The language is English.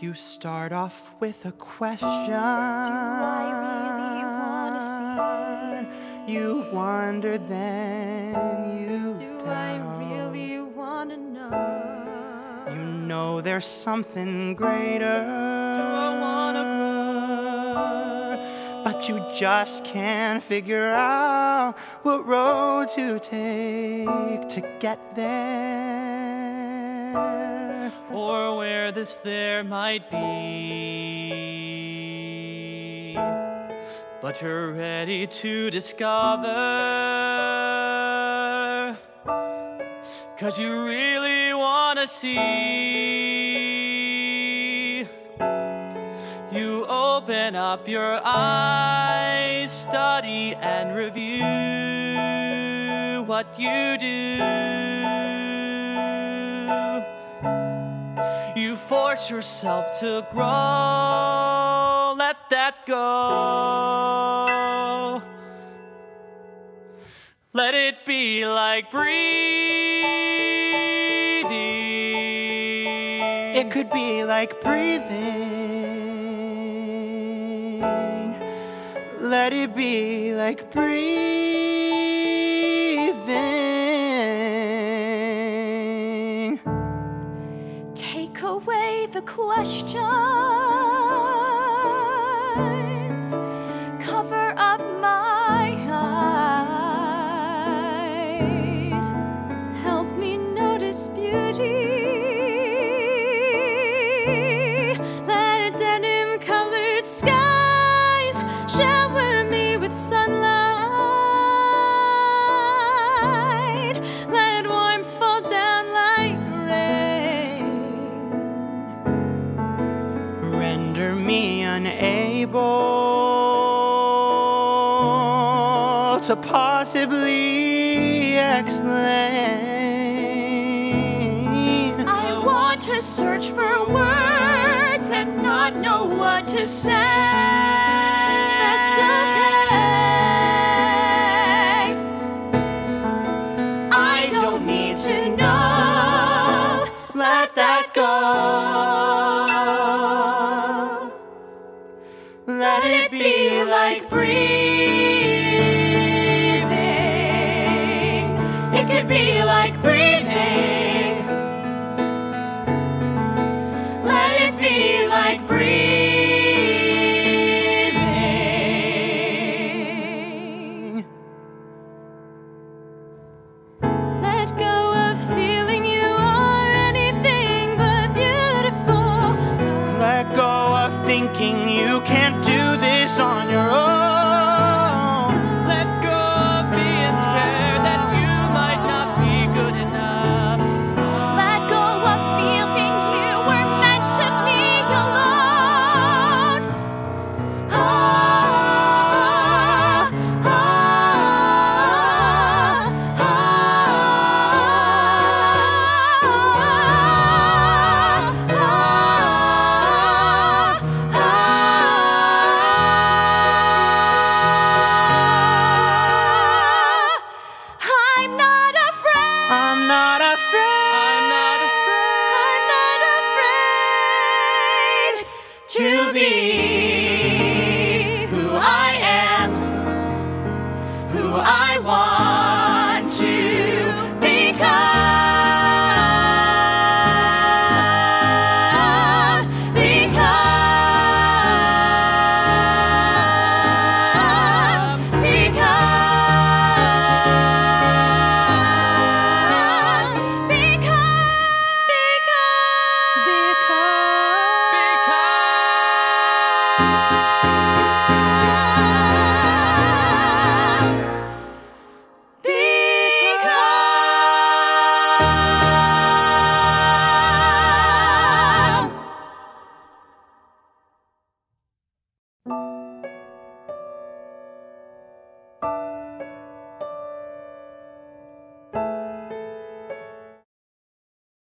You start off with a question. Do I really wanna see? You wonder, then you Do know there's something greater. Do I wanna grow? But you just can't figure out what road to take to get there or where this there might be. But you're ready to discover, cause you really wanna see. You open up your eyes, study and review what you do. You force yourself to grow, let that go. Let it be like breathing. It could be like breathing. Let it be like breathing. Take away the questions, unable to possibly explain. I want to search for words and not know what to say. Be like breathing. It could be like breathing. Let it be like breathing. Let go of feeling you are anything but beautiful. Let go of thinking to be.